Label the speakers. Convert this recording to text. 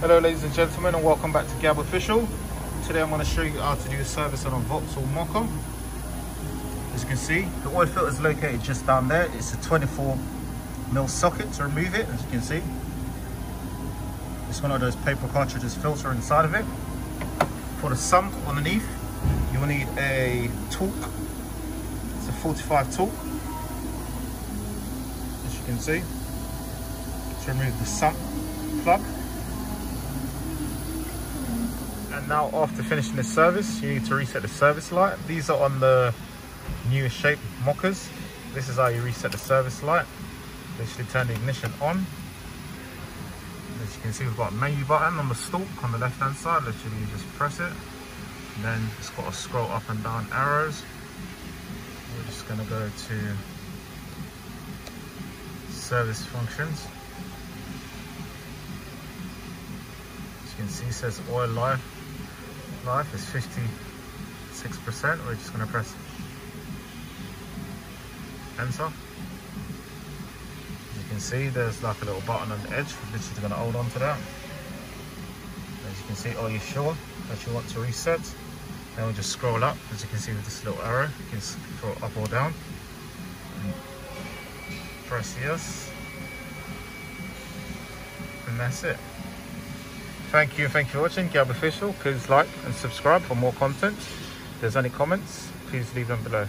Speaker 1: Hello ladies and gentlemen and welcome back to Gab Official. Today I'm going to show you how to do a service on a Vauxhall Mokka. As you can see, the oil filter is located just down there. It's a 24 mil socket to remove it, as you can see. It's one of those paper cartridges filter inside of it. For the sump underneath, you will need a Torx. It's a 45 Torx, as you can see, to remove the sump plug. And now after finishing the service, you need to reset the service light. These are on the newest shape Mokkas. This is how you reset the service light. Literally turn the ignition on. As you can see, we've got a menu button on the stalk on the left hand side. Literally, you just press it. And then it's got a scroll up and down arrows. We're just going to go to service functions. As you can see, it says oil life life is 56%. We're just going to press enter. As you can see, there's like a little button on the edge. We're literally going to hold on to that. As you can see, are you sure that you want to reset? Then we'll just scroll up. As you can see with this little arrow, you can scroll up or down. Press yes. And that's it. Thank you, thank you for watching Gab Official. Please like and subscribe for more content. If there's any comments, please leave them below.